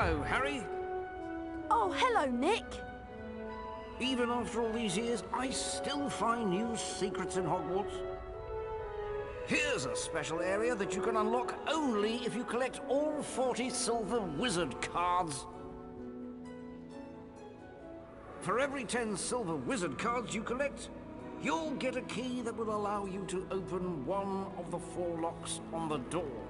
Hello, Harry. Oh, hello, Nick. Even after all these years, I still find new secrets in Hogwarts. Here's a special area that you can unlock only if you collect all 40 silver wizard cards. For every 10 silver wizard cards you collect, you'll get a key that will allow you to open one of the four locks on the door.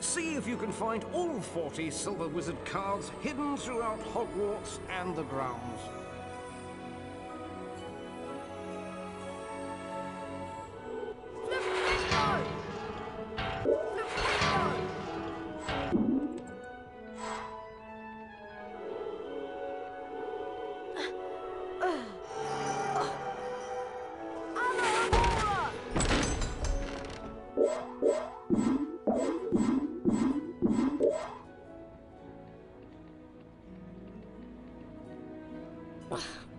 See if you can find all 40 silver wizard cards hidden throughout Hogwarts and the grounds. Ugh.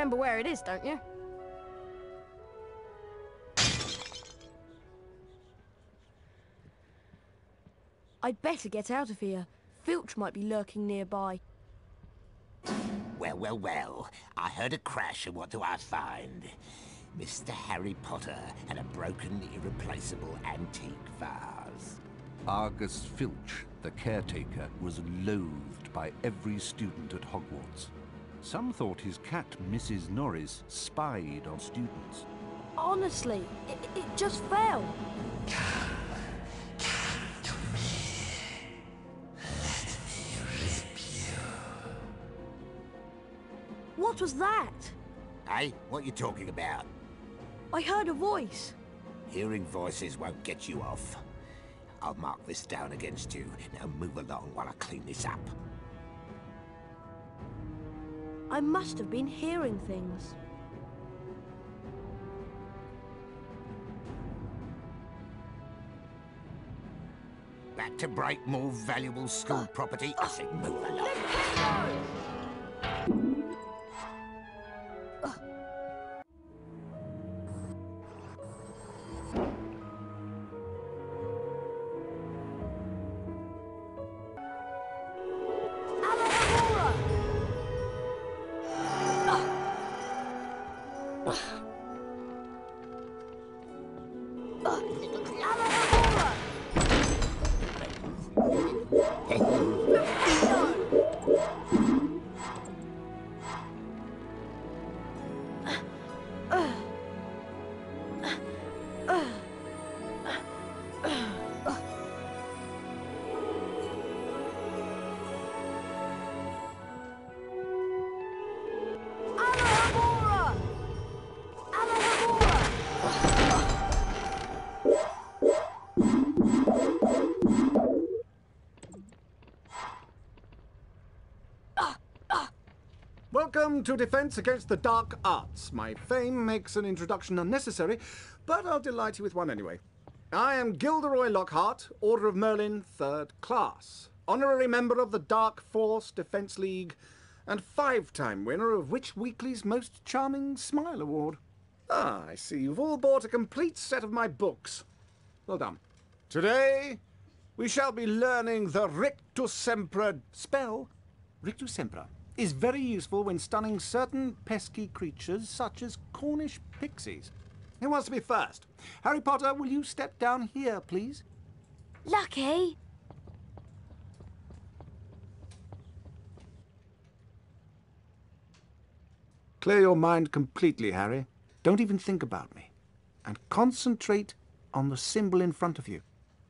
Remember where it is, don't you? I'd better get out of here. Filch might be lurking nearby. Well, well, well. I heard a crash and what do I find? Mr. Harry Potter and a broken, irreplaceable antique vase. Argus Filch, the caretaker, was loathed by every student at Hogwarts. Some thought his cat, Mrs. Norris, spied on students. Honestly, it, it just fell. What was that? Hey, what you talking about? I heard a voice. Hearing voices won't get you off. I'll mark this down against you. Now move along while I clean this up. I must have been hearing things. Back to break more valuable school ah. property? Ah. I said move along. To Defense Against the Dark Arts. My fame makes an introduction unnecessary, but I'll delight you with one anyway. I am Gilderoy Lockhart, Order of Merlin, Third Class, honorary member of the Dark Force Defense League, and five-time winner of Witch Weekly's Most Charming Smile Award. Ah, I see you've all bought a complete set of my books. Well done. Today, we shall be learning the Rictusempra spell. Rictusempra is very useful when stunning certain pesky creatures such as Cornish pixies. Who wants to be first? Harry Potter, will you step down here, please? Lucky! Clear your mind completely, Harry. Don't even think about me. And concentrate on the symbol in front of you.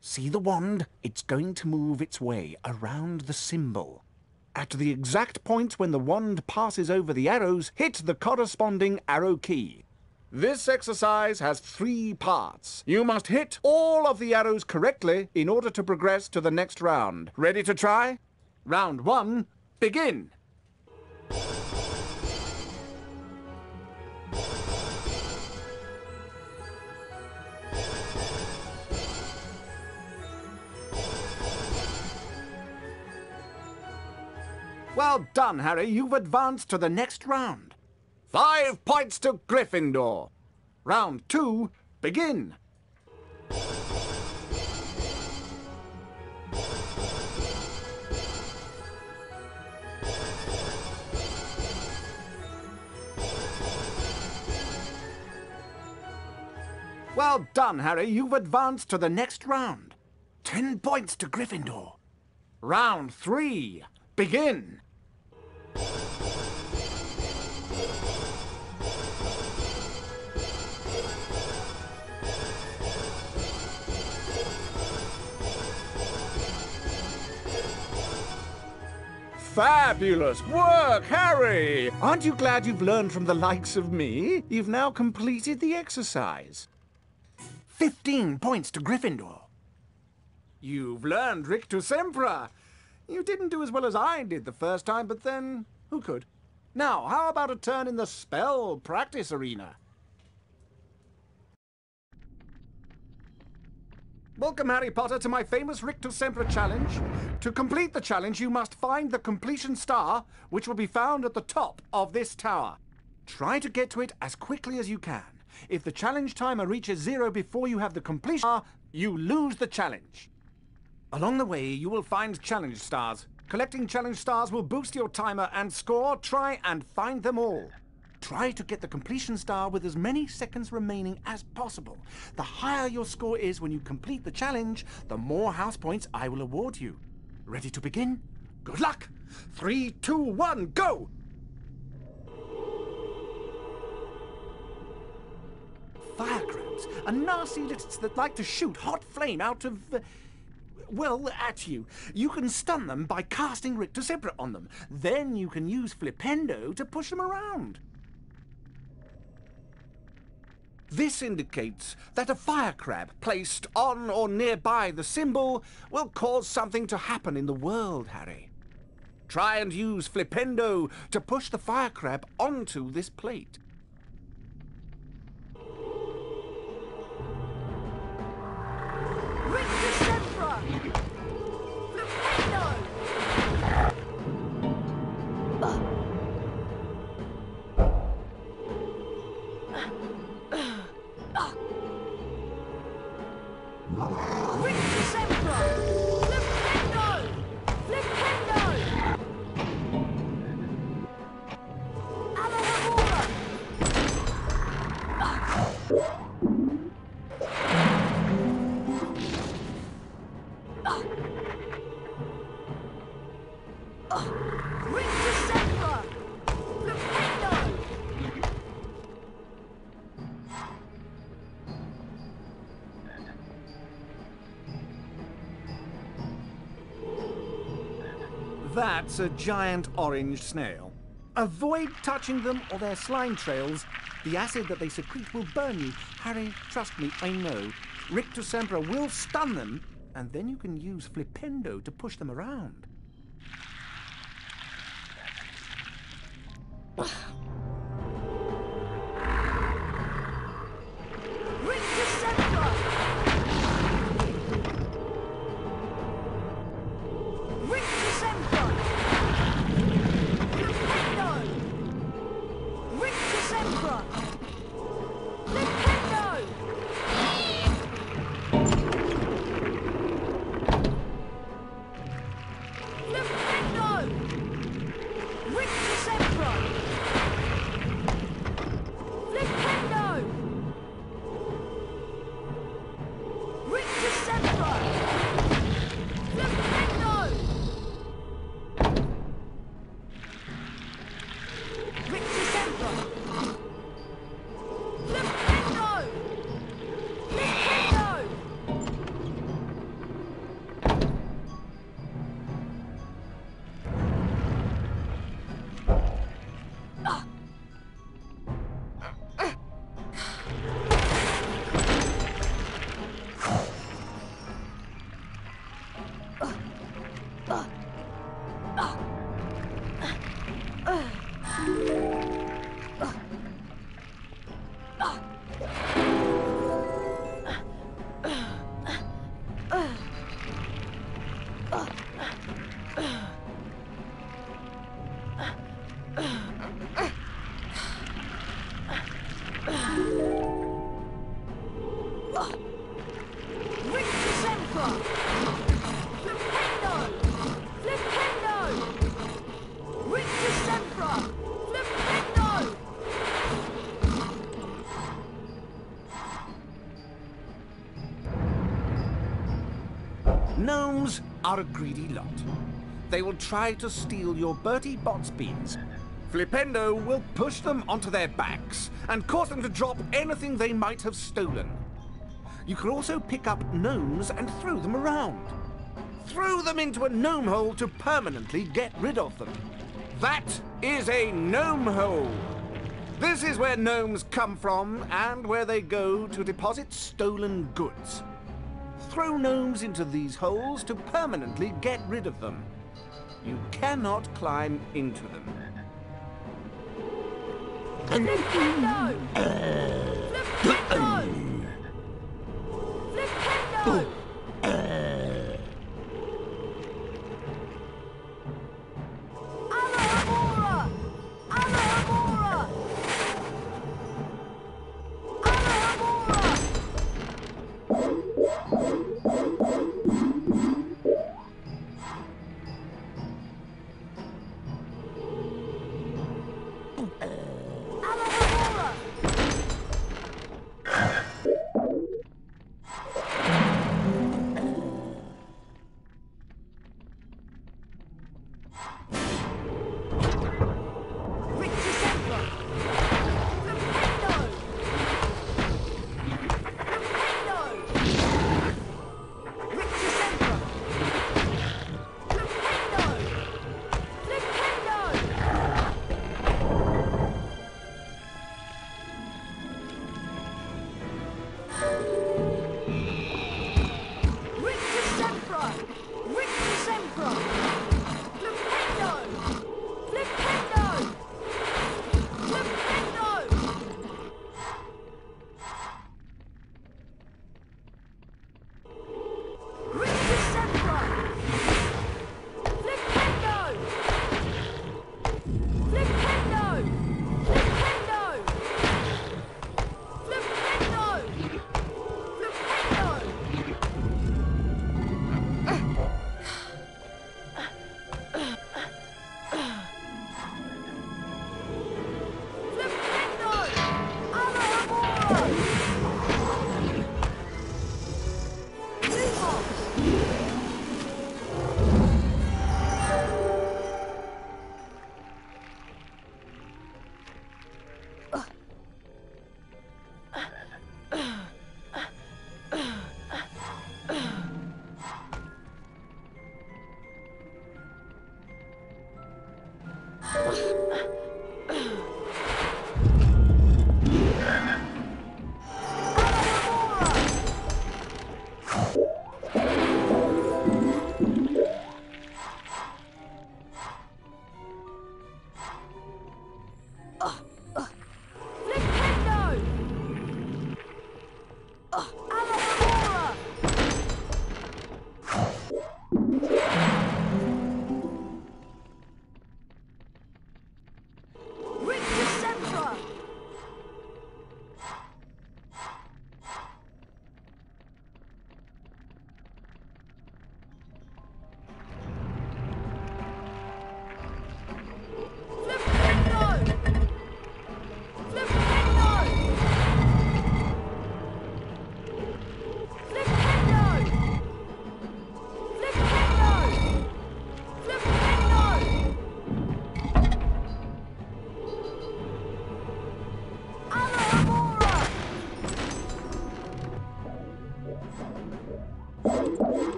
See the wand? It's going to move its way around the symbol. At the exact point when the wand passes over the arrows, hit the corresponding arrow key. This exercise has three parts. You must hit all of the arrows correctly in order to progress to the next round. Ready to try? Round one, begin! Well done, Harry. You've advanced to the next round. Five points to Gryffindor. Round two, begin. Well done, Harry. You've advanced to the next round. Ten points to Gryffindor. Round three, begin. Fabulous work, Harry! Aren't you glad you've learned from the likes of me? You've now completed the exercise. Fifteen points to Gryffindor. You've learned Rictusempra. You didn't do as well as I did the first time, but then who could? Now, how about a turn in the spell practice arena? Welcome, Harry Potter, to my famous Rictusempra challenge. To complete the challenge, you must find the completion star, which will be found at the top of this tower. Try to get to it as quickly as you can. If the challenge timer reaches zero before you have the completion star, you lose the challenge. Along the way, you will find challenge stars. Collecting challenge stars will boost your timer and score. Try and find them all. Try to get the completion star with as many seconds remaining as possible. The higher your score is when you complete the challenge, the more house points I will award you. Ready to begin? Good luck! Three, two, one, go! Fire crabs are nasty lists that like to shoot hot flame out of. Uh, well, at you. You can stun them by casting Rictusempra on them. Then you can use Flipendo to push them around. This indicates that a fire crab placed on or nearby the symbol will cause something to happen in the world, Harry. Try and use Flipendo to push the fire crab onto this plate. Oh. That's a giant orange snail. Avoid touching them or their slime trails. The acid that they secrete will burn you. Harry, trust me, I know. Rictusempra will stun them, and then you can use Flipendo to push them around. Gnomes are a greedy lot. They will try to steal your Bertie Bott's beans. Flipendo will push them onto their backs and cause them to drop anything they might have stolen. You can also pick up gnomes and throw them around. Throw them into a gnome hole to permanently get rid of them. That is a gnome hole. This is where gnomes come from and where they go to deposit stolen goods. Throw gnomes into these holes to permanently get rid of them. You cannot climb into them. Flipendo! Flipendo! Flipendo!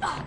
啊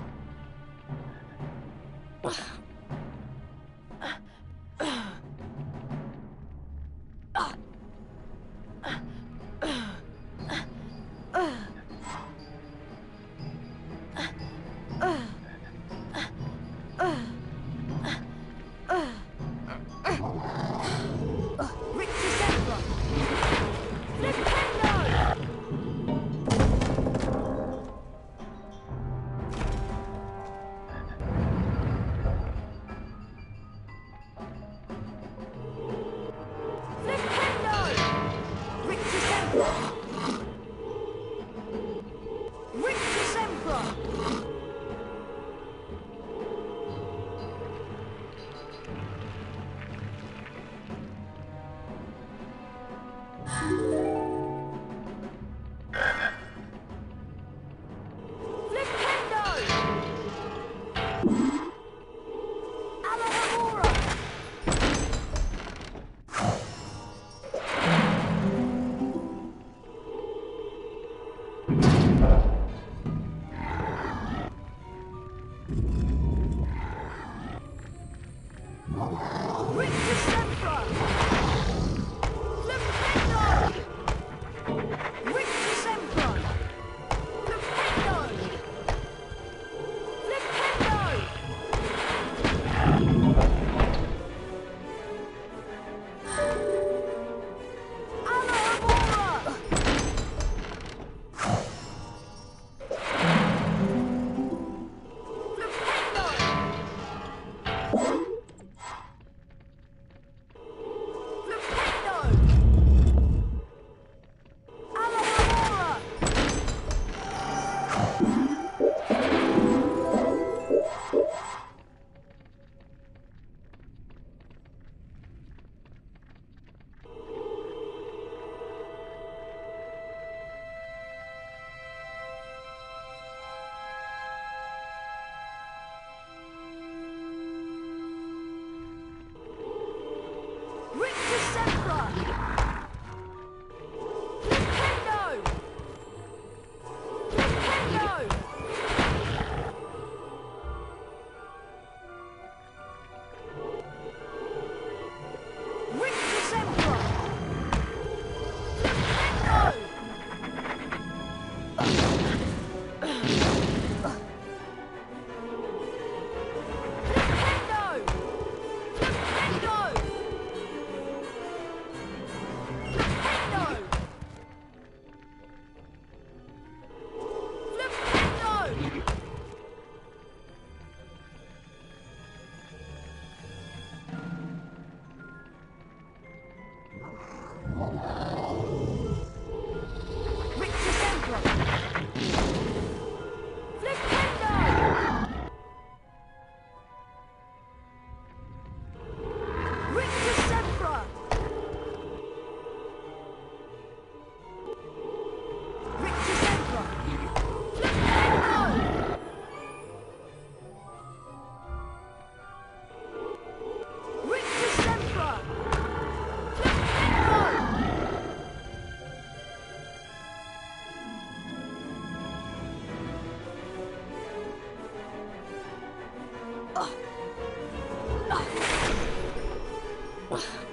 Oh. Well done,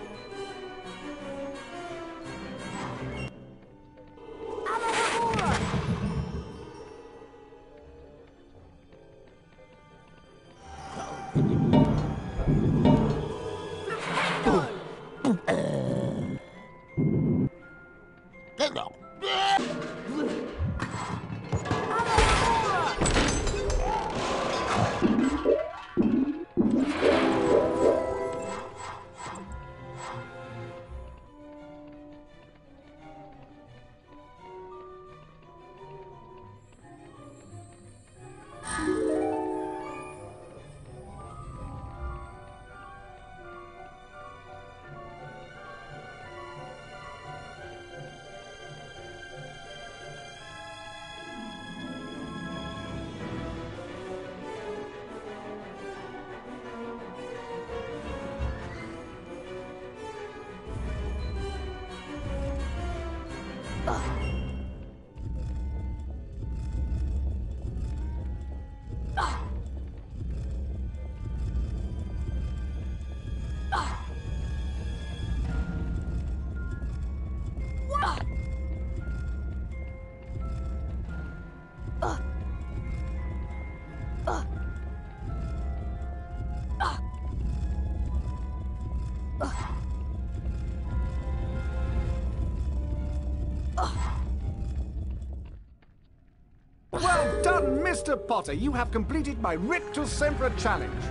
Mr. Potter. You have completed my Rictus Sempra challenge.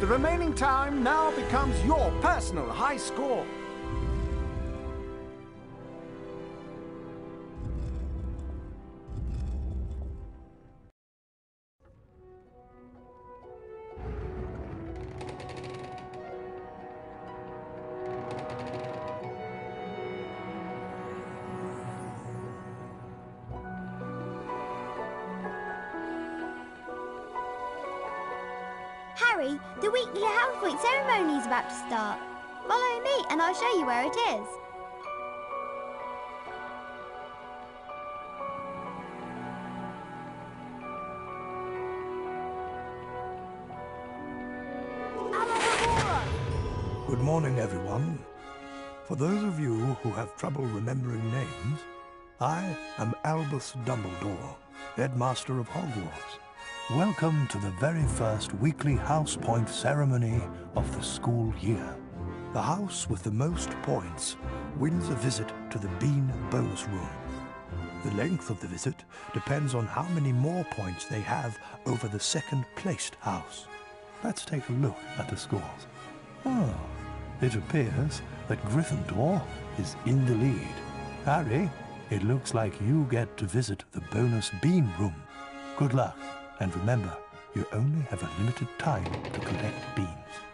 The remaining time now becomes your personal high score. Where it is. Good morning, everyone. For those of you who have trouble remembering names, I am Albus Dumbledore, Headmaster of Hogwarts. Welcome to the very first weekly house point ceremony of the school year. The house with the most points wins a visit to the Bean Bonus Room. The length of the visit depends on how many more points they have over the second placed house. Let's take a look at the scores. Oh, it appears that Gryffindor is in the lead. Harry, it looks like you get to visit the bonus bean room. Good luck, and remember, you only have a limited time to collect beans.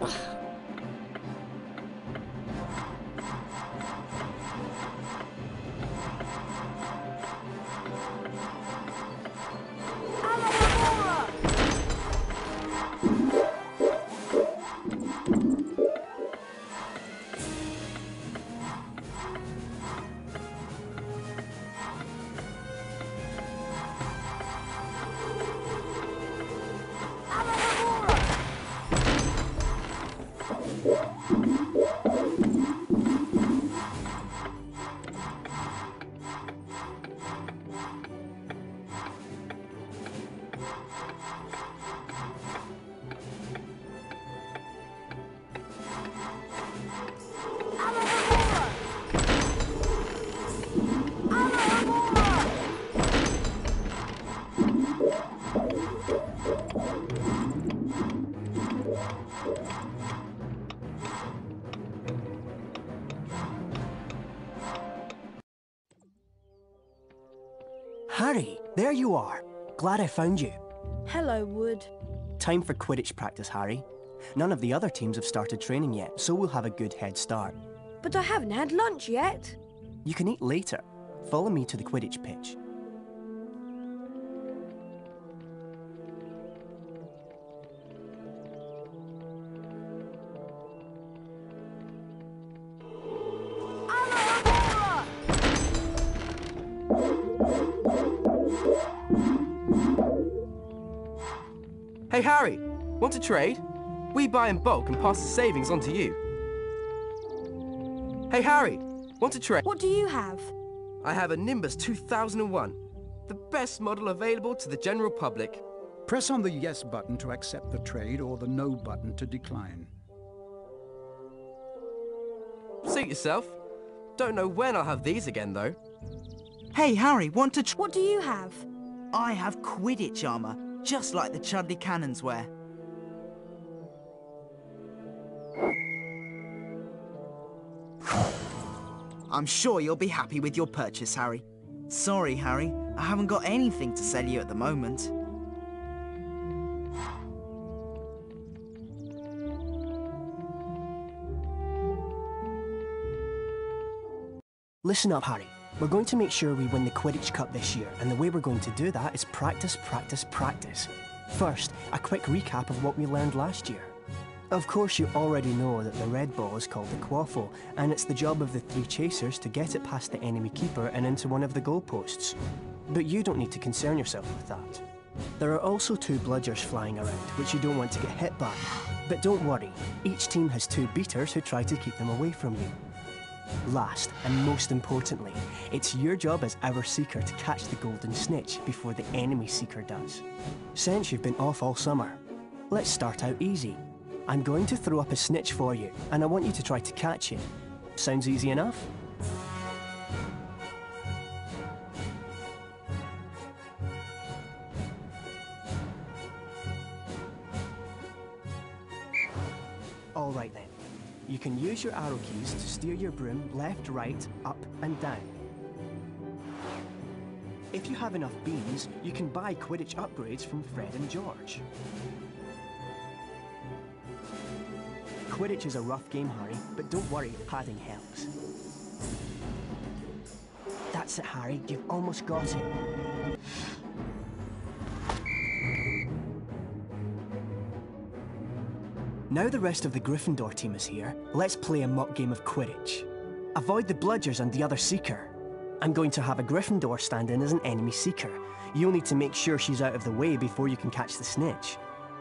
Harry, there you are. glad I found you. Hello, Wood. Time for Quidditch practice, Harry. None of the other teams have started training yet, so we'll have a good head start. But I haven't had lunch yet. You can eat later. Follow me to the Quidditch pitch. Want to trade? We buy in bulk and pass the savings on to you. Hey Harry, want to trade? What do you have? I have a Nimbus 2001, the best model available to the general public. Press on the yes button to accept the trade or the no button to decline. Suit yourself. Don't know when I'll have these again though. Hey Harry, want to tr- What do you have? I have Quidditch armor, just like the Chudley Cannons wear. I'm sure you'll be happy with your purchase, Harry. Sorry, Harry, I haven't got anything to sell you at the moment. Listen up, Harry. We're going to make sure we win the Quidditch Cup this year, and the way we're going to do that is practice, practice, practice. First, a quick recap of what we learned last year. Of course, you already know that the red ball is called the quaffle, and it's the job of the three chasers to get it past the enemy keeper and into one of the goalposts. But you don't need to concern yourself with that. There are also two bludgers flying around, which you don't want to get hit by. But don't worry, each team has two beaters who try to keep them away from you. Last, and most importantly, it's your job as our Seeker to catch the Golden Snitch before the enemy Seeker does. Since you've been off all summer, let's start out easy. I'm going to throw up a snitch for you, and I want you to try to catch it. Sounds easy enough? All right then. You can use your arrow keys to steer your broom left, right, up, and down. If you have enough beans, you can buy Quidditch upgrades from Fred and George. Quidditch is a rough game, Harry, but don't worry, padding helps. That's it, Harry. You've almost got it. Now the rest of the Gryffindor team is here, let's play a mock game of Quidditch. Avoid the Bludgers and the other Seeker. I'm going to have a Gryffindor stand in as an enemy Seeker. You'll need to make sure she's out of the way before you can catch the snitch.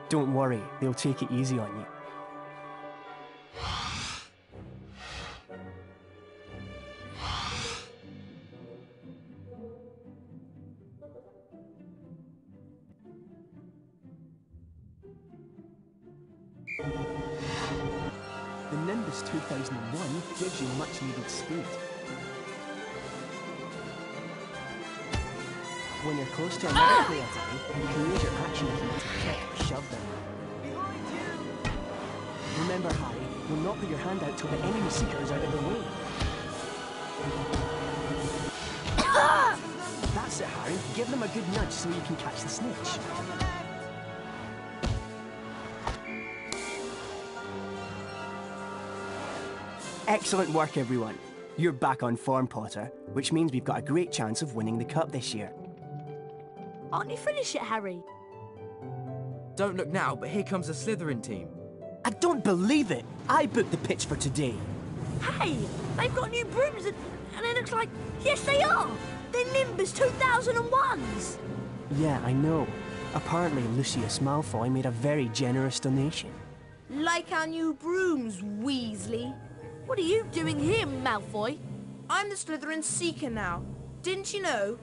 Don't worry, they'll take it easy on you. Gives you much speed. When you're close to another player type, you can use your action key to kick or shove them. Remember, Harry, you'll not put your hand out till the enemy seeker is out of the way. Ah! That's it, Harry. Give them a good nudge so you can catch the snitch. Excellent work, everyone. You're back on form, Potter, which means we've got a great chance of winning the cup this year. Aren't you finished yet, Harry? Don't look now, but here comes the Slytherin team. I don't believe it! I booked the pitch for today. Hey, they've got new brooms and, and it looks like... Yes, they are! They're Nimbus 2001s! Yeah, I know. Apparently, Lucius Malfoy made a very generous donation. Like our new brooms, Weasley. What are you doing here, Malfoy? I'm the Slytherin Seeker now. Didn't you know?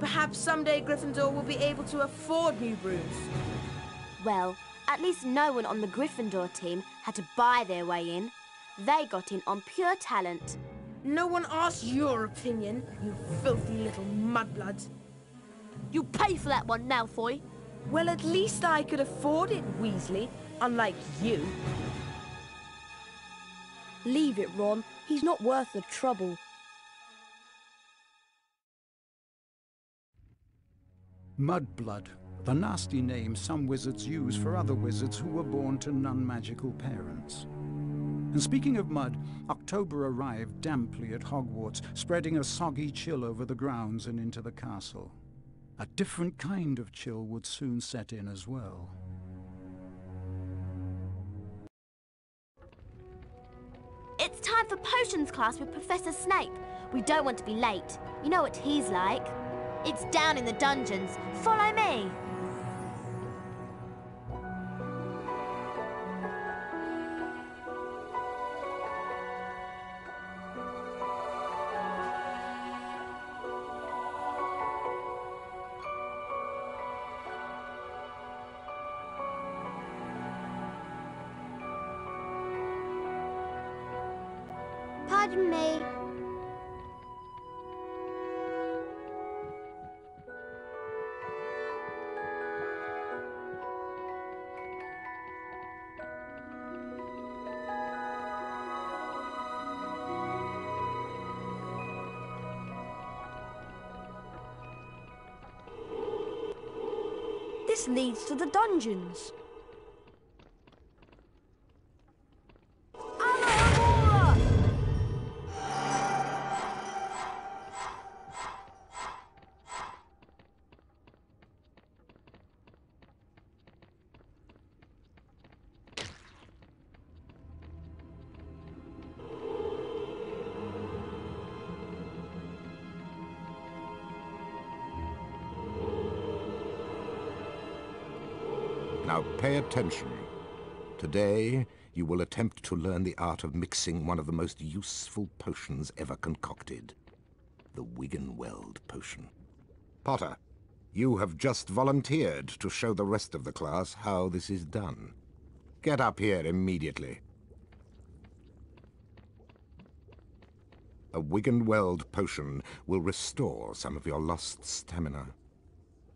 Perhaps someday Gryffindor will be able to afford new brooms. Well, at least no one on the Gryffindor team had to buy their way in. They got in on pure talent. No one asked your opinion, you filthy little mudbloods. You pay for that one, Malfoy. Well, at least I could afford it, Weasley, unlike you. Leave it, Ron. He's not worth the trouble. Mudblood, the nasty name some wizards use for other wizards who were born to non-magical parents. And speaking of mud, October arrived damply at Hogwarts, spreading a soggy chill over the grounds and into the castle. A different kind of chill would soon set in as well. It's time for potions class with Professor Snape. We don't want to be late. You know what he's like. It's down in the dungeons. Follow me. Leads to the dungeons. Now pay attention. Today, you will attempt to learn the art of mixing one of the most useful potions ever concocted. The Wiggenweld potion. Potter, you have just volunteered to show the rest of the class how this is done. Get up here immediately. A Wiggenweld potion will restore some of your lost stamina.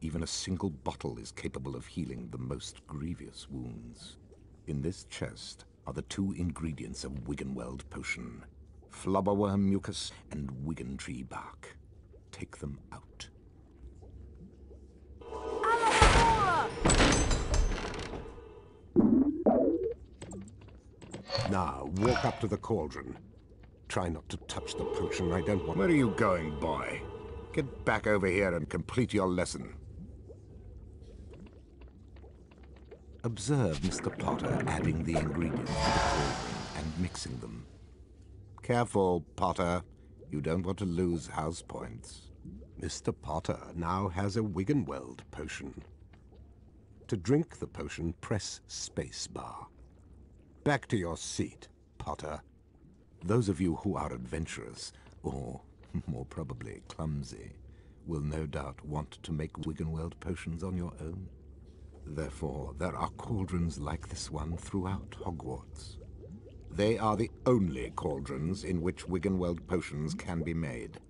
Even a single bottle is capable of healing the most grievous wounds. In this chest are the two ingredients of Wiggenweld potion. Flobberworm mucus and Wiggentree bark. Take them out. Now, walk up to the cauldron. Try not to touch the potion. I don't want... Where are you going, boy? Get back over here and complete your lesson. Observe Mr. Potter adding the ingredients to the cauldron and mixing them. Careful, Potter. You don't want to lose house points. Mr. Potter now has a Wiggenweld potion. To drink the potion, press space bar. Back to your seat, Potter. Those of you who are adventurous, or more probably clumsy, will no doubt want to make Wiggenweld potions on your own. Therefore, there are cauldrons like this one throughout Hogwarts. They are the only cauldrons in which Wiggenweld potions can be made.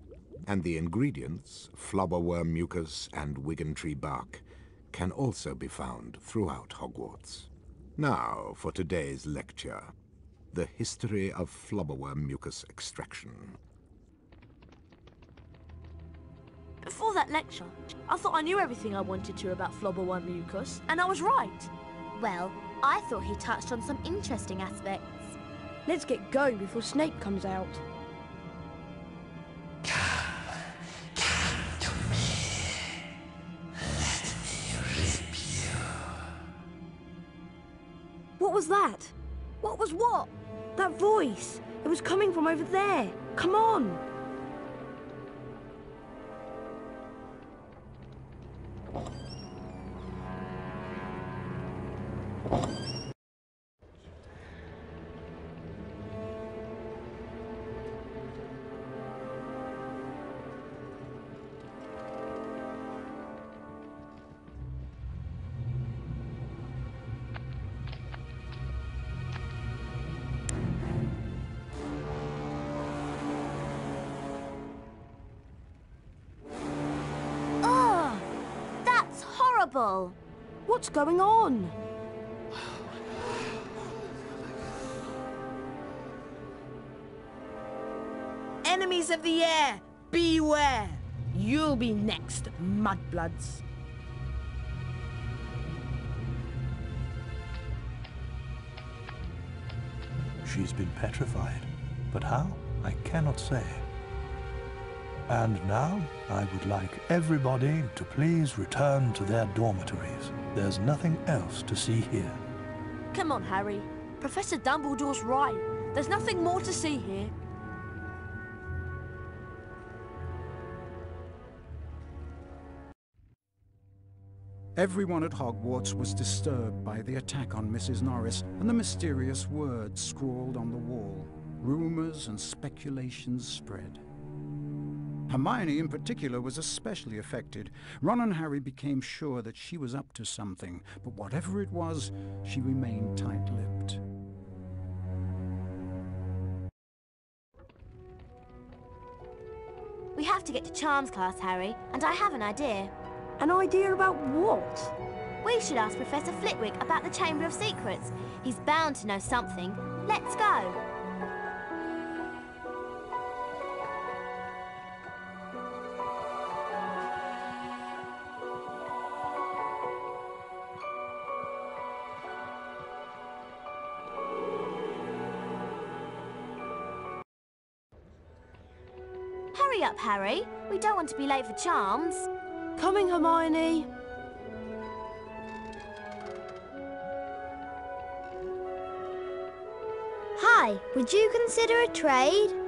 And the ingredients, flobberworm mucus and Wigan Wiggentree bark, can also be found throughout Hogwarts. Now, for today's lecture. The history of flobberworm mucus extraction. Before that lecture, I thought I knew everything I wanted to about Flobberworm mucus, and I was right. Well, I thought he touched on some interesting aspects. Let's get going before Snape comes out. What was that? What was what? That voice. It was coming from over there. Come on. trouble. What's going on? Enemies of the heir, beware! You'll be next, mudbloods. She's been petrified, but how? I cannot say. And now, I would like everybody to please return to their dormitories. There's nothing else to see here. Come on, Harry. Professor Dumbledore's right. There's nothing more to see here. Everyone at Hogwarts was disturbed by the attack on Mrs. Norris and the mysterious words scrawled on the wall. Rumours and speculations spread. Mm. Hermione in particular was especially affected. Ron and Harry became sure that she was up to something, but whatever it was, she remained tight-lipped. We have to get to Charms class, Harry, and I have an idea. An idea about what? We should ask Professor Flitwick about the Chamber of Secrets. He's bound to know something. Let's go. Harry. We don't want to be late for Charms. Coming, Hermione. Hi, would you consider a trade?